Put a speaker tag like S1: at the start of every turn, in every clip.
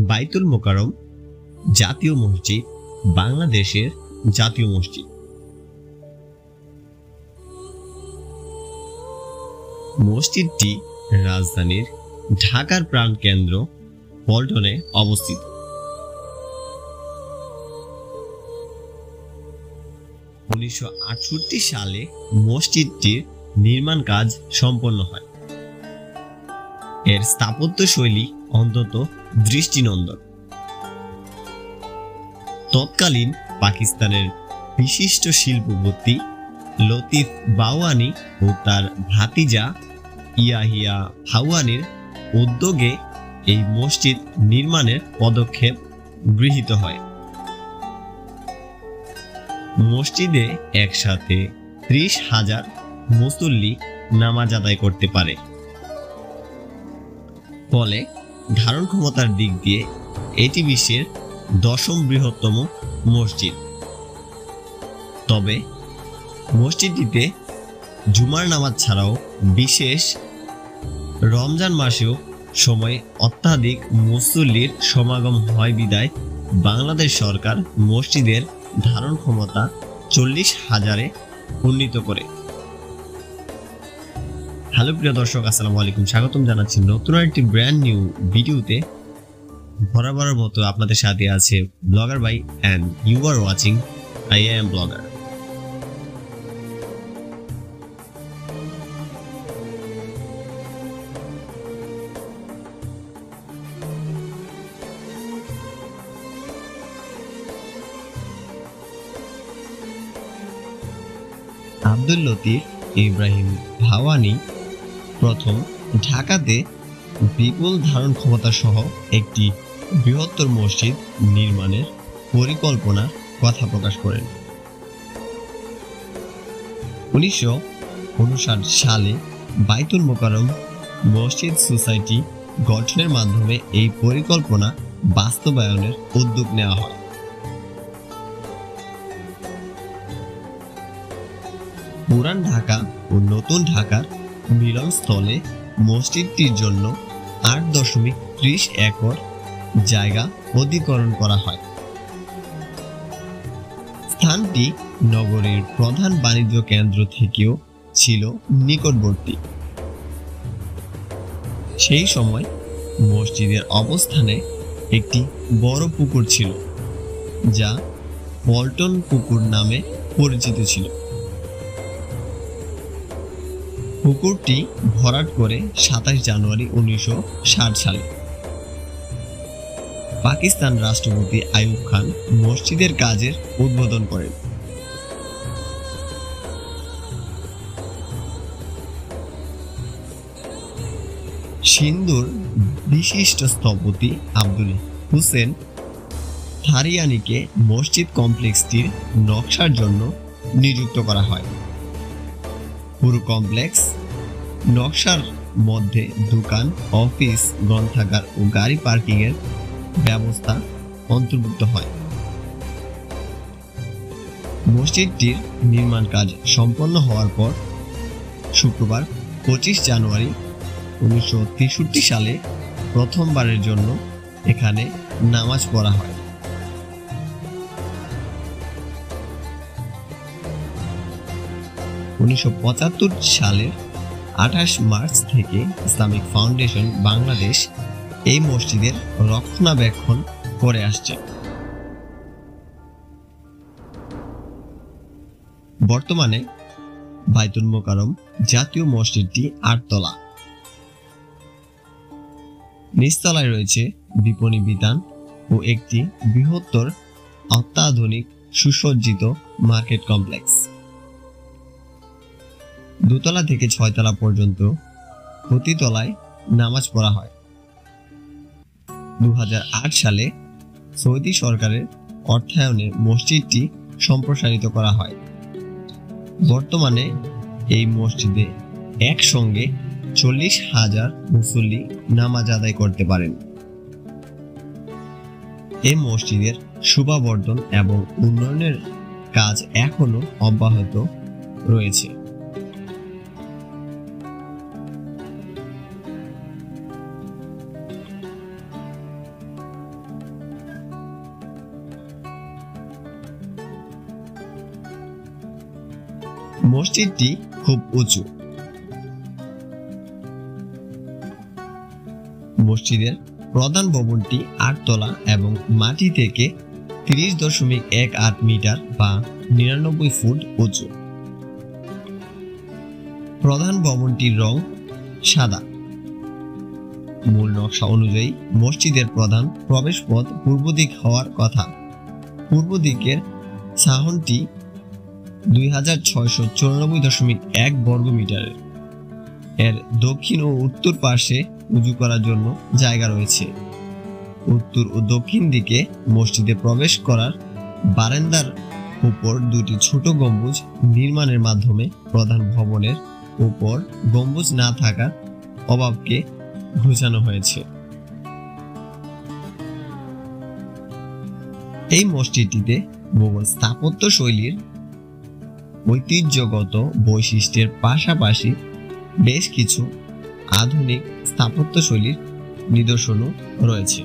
S1: বাইতুল মোকারম জাতীয় মসজিদ, বাংলাদেশের জাতীয় মসজিদ। মসজিদটি রাজধানীর ঢাকার প্রাণকেন্দ্র পল্টনে অবস্থিত। উনিশশো আটষট্টি সালে মসজিদটির নির্মাণ কাজ সম্পন্ন হয়। এর স্থাপত্য শৈলী অন্তত দৃষ্টিনন্দন। তৎকালীন পাকিস্তানের বিশিষ্ট শিল্পপতি লতিফ বাওয়ানি ও তার ভাতিজা ইয়াহিয়া হাওয়ানির উদ্যোগে এই মসজিদ নির্মাণের পদক্ষেপ গৃহীত হয়। মসজিদে একসাথে ত্রিশ হাজার মুসল্লি নামাজ আদায় করতে পারে। ফলে ধারণ ক্ষমতার দিক দিয়ে এটি বিশ্বের দশম বৃহত্তম মসজিদ। তবে মসজিদটিতে জুমার নামাজ ছাড়াও বিশেষ রমজান মাসেও সময় অত্যাধিক মুসল্লির সমাগম হয় বিদায়। বাংলাদেশ সরকার মসজিদের ধারণ ক্ষমতা চল্লিশ হাজারে উন্নীত করে। হ্যালো প্রিয় দর্শক, আসসালামু আলাইকুম। স্বাগতম জানাচ্ছি নতুন একটি ব্র্যান্ড নিউ ভিডিওতে বরাবরের মতো আপনাদের সাথে আছে blogger by and you are watching I am blogger Abdul Latif, Ibrahim Bhawani প্রথম ঢাকাতে বিপুল ধারণ ক্ষমতা সহ একটি বৃহত্তর মসজিদ নির্মাণের পরিকল্পনা কথা প্রকাশ করেন। উনিশশো উনষাট সালে বাইতুল মোকারম মসজিদ সোসাইটি গঠনের মাধ্যমে এই পরিকল্পনা বাস্তবায়নের উদ্যোগ নেওয়া হয়। পুরান ঢাকা ও নতুন ঢাকার মিলনস্থলে মসজিদটির জন্য আট দশমিক ত্রিশ একর জায়গা অধিকরণ করা হয়। স্থানটি নগরীর প্রধান বাণিজ্য কেন্দ্র থেকেও ছিল নিকটবর্তী। সেই সময় মসজিদের অবস্থানে একটি বড় পুকুর ছিল, যা পল্টন পুকুর নামে পরিচিত ছিল। পুকুরটি ভরাট করে সাতাশ জানুয়ারি উনিশশো ষাট সালে। পাকিস্তান রাষ্ট্রপতি আইয়ুব খান মসজিদের কাজের উদ্বোধন করেন। সিন্ধুর বিশিষ্ট স্থপতি আব্দুল হুসেন থারিয়ানিকে মসজিদ কমপ্লেক্সটির নকশার জন্য নিযুক্ত করা হয়। পুরো কমপ্লেক্স, নকশার মধ্যে দোকান, অফিস, গ্রন্থাগার ও গাড়ি পার্কিং এর ব্যবস্থা অন্তর্ভুক্ত হয়। মসজিদটির নির্মাণ কাজ সম্পন্ন হওয়ার পর শুক্রবার পঁচিশ জানুয়ারি উনিশশো তেষট্টি সালে প্রথমবারের জন্য এখানে নামাজ পড়া হয়। উনিশশো পঁচাত্তর সালের আঠাশ মার্চ থেকে ইসলামিক ফাউন্ডেশন বাংলাদেশ এই মসজিদের রক্ষণাবেক্ষণ করে আসছে। বর্তমানে বাইতুল মোকারম জাতীয় মসজিদটি আটতলা। নিচতলায় রয়েছে বিপণী বিতান ও একটি বৃহত্তর অত্যাধুনিক সুসজ্জিত মার্কেট কমপ্লেক্স। দোতলা থেকে ছয়তলা পর্যন্ত প্রতি তলায় নামাজ পড়া হয়। দু হাজার আট সালে সৌদি সরকারের অর্থায়নে মসজিদটি সম্প্রসারিত করা হয়। বর্তমানে এই মসজিদে একসঙ্গে চল্লিশ হাজার মুসল্লি নামাজ আদায় করতে পারেন। এই মসজিদের শুভাবর্ধন এবং উন্নয়নের কাজ এখনও অব্যাহত রয়েছে। মসজিদটি খুব উঁচু। মসজিদের প্রধান ভবনটি আটতলা এবং মাটি থেকে তিরিশ দশমিক এক আট মিটার বা নিরানব্বই ফুট উঁচু। প্রধান ভবনটির রং সাদা। মূল নকশা অনুযায়ী মসজিদের প্রধান প্রবেশপথ পূর্ব দিক হওয়ার কথা। পূর্ব দিকের সাহনটি দুই হাজার ছয়শো চুরানব্বই দশমিক এক বর্গ মিটারের এর দক্ষিণ ও উত্তর পাশে উজু করার জন্য জায়গা রয়েছে। উত্তর ও দক্ষিণ দিকে মসজিদে প্রবেশ করার বারান্দার উপর দুটি ছোট গম্বুজ নির্মাণের মাধ্যমে প্রধান ভবনের উপর গম্বুজ না থাকার অভাবকে ঘোচানো হয়েছে। এই মসজিদটিতে মোগল স্থাপত্য শৈলীর ঐতিহ্যগত বৈশিষ্ট্যের পাশাপাশি বেশ কিছু আধুনিক স্থাপত্য শৈলীর নিদর্শনও রয়েছে।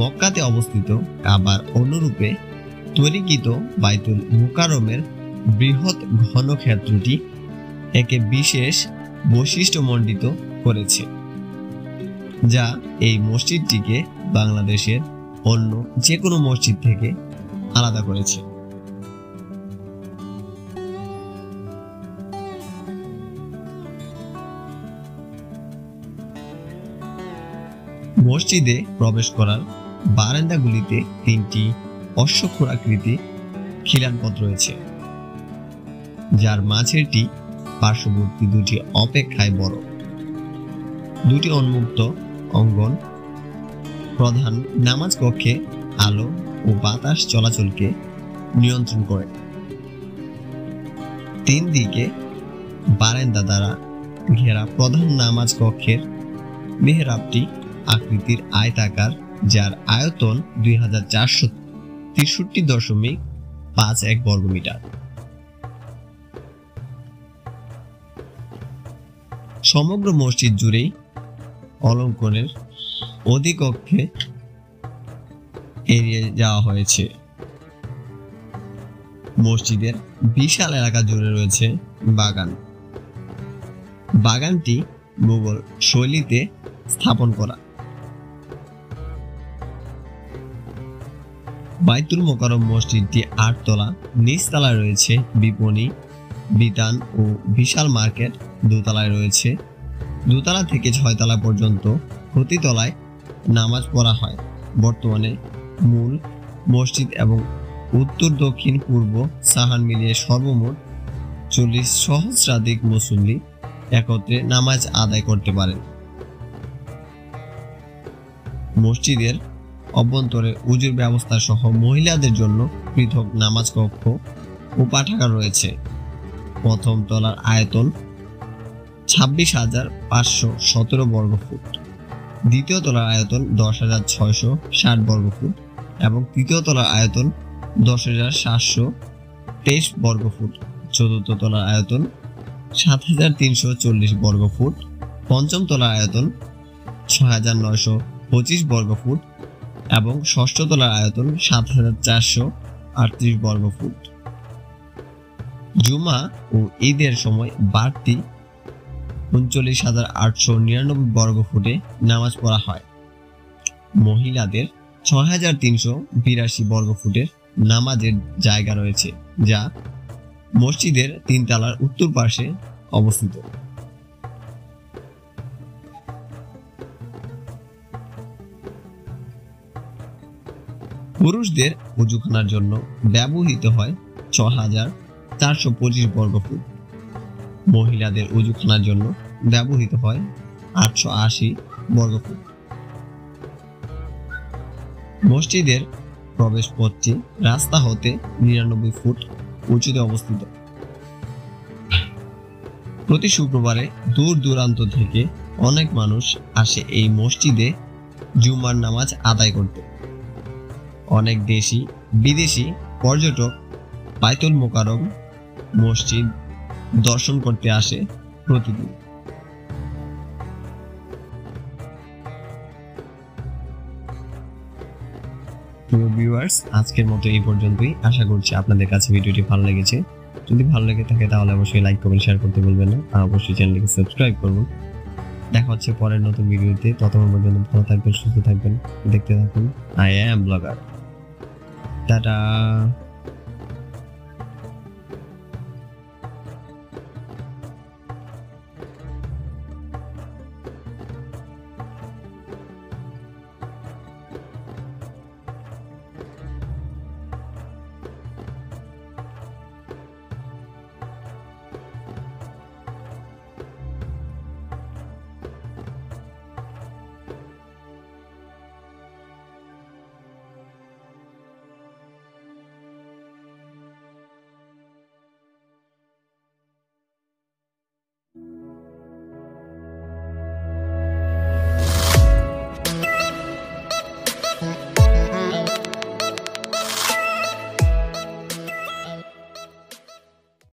S1: মক্কাতে অবস্থিত কাবার অনুরূপে তৈরিকৃত বাইতুল মুকারমের বৃহৎ ঘনক্ষেত্রটি একে বিশেষ বৈশিষ্ট্যমণ্ডিত করেছে, যা এই মসজিদটিকে বাংলাদেশের অন্য যে কোনো মসজিদ থেকে আলাদা করেছে। মসজিদে প্রবেশ করার বারান্দাগুলিতে তিনটি অশ্বক্ষুরাকৃতি খিলানপথ রয়েছে। যার মাঝেরটি পার্শ্ববর্তী দুটি অপেক্ষায় বড়। দুটি উন্মুক্ত অঙ্গন প্রধান নামাজ কক্ষে আলো ও বাতাস চলাচলকে নিয়ন্ত্রণ করে। তিন দিকে বারান্দা দ্বারা ঘেরা প্রধান নামাজ কক্ষের মেহরাবটি আকৃতির আয়তাকার, যার আয়তন দুই হাজার চারশো তেষট্টি দশমিক পাঁচ এক বর্গমিটার সমগ্র মসজিদ জুড়েই অলঙ্কনের অধিকক্ষে এড়িয়ে যাওয়া হয়েছে। মসজিদের বিশাল এলাকা জুড়ে রয়েছে বাগান। বাগানটি মুঘল শৈলীতে স্থাপন করা। বাইতুল মোকারম মসজিদটি আটতলা নিচতলায় রয়েছে বিপণী, বিতান ও বিশাল মার্কেট। দোতলায় রয়েছে। দোতলা থেকে ছয়তলা পর্যন্ত প্রতিতলায় নামাজ পড়া হয়। বর্তমানে মূল মসজিদ এবং উত্তর, দক্ষিণ, পূর্ব সাহান মিলিয়ে সর্বমোট চল্লিশ সহস্রাধিক মুসল্লি একত্রে নামাজ আদায় করতে পারেন। মসজিদের অভ্যন্তরে উজুর ব্যবস্থা সহ মহিলাদের জন্য পৃথক নামাজ কক্ষ ও পাঠাগার রয়েছে। প্রথম তলার আয়তন ছাব্বিশ হাজার পাঁচশো সতেরো বর্গ ফুট। দ্বিতীয় তলার আয়তন দশ হাজার ছয়শো ষাট বর্গ ফুট এবং তৃতীয় তলার আয়তন দশ হাজার সাতশো তেইশ বর্গ ফুট চতুর্থ তলার আয়তন সাত হাজার তিনশো চল্লিশ বর্গ ফুট পঞ্চম তলার আয়তন ছয় হাজার নয়শো পঁচিশ বর্গ ফুট এবং ষষ্ঠ তলার আয়তন সাত হাজার চারশো আটত্রিশ বর্গ ফুট জুমা ও ঈদের সময় বাড়তি উনচল্লিশ হাজার আটশো নিরানব্বই বর্গ ফুটে নামাজ পড়া হয়। মহিলাদের ছয় হাজার তিনশো বিরাশি বর্গ ফুটের নামাজের জায়গা রয়েছে, যা মসজিদের তিনতলার উত্তর পাশে অবস্থিত। পুরুষদের উজুখানার জন্য ব্যবহৃত হয় ছ হাজার চারশো পঁচিশ বর্গ ফুট। মহিলাদের উজুখানার জন্য ব্যবহৃত হয় আটশো আশি বর্গ ফুট। মসজিদের প্রবেশ পথটি রাস্তা হতে নিরানব্বই ফুট উঁচুতে অবস্থিত। প্রতি শুক্রবারে দূর দূরান্ত থেকে অনেক মানুষ আসে এই মসজিদে জুম্মার নামাজ আদায় করতে। অনেক দেশি, বিদেশি পর্যটক বাইতুল মোকারম মসজিদ দর্শন করতে আসে প্রতিদিন। প্রিয় ভিউয়ার্স আজকের মতো এই পর্যন্তই। আশা করছি আপনাদের কাছে ভিডিওটি ভালো লেগেছে। যদি ভালো লেগে থাকে, তাহলে অবশ্যই লাইক কমেন্ট শেয়ার করতে ভুলবেন না। আর অবশ্যই চ্যানেলটিকে সাবস্ক্রাইব করুন। দেখা হচ্ছে পরের নতুন ভিডিওতে। ততক্ষণ পর্যন্ত ভালো থাকবেন, সুস্থ থাকবেন। দেখতে থাকুন। I am blogger tata!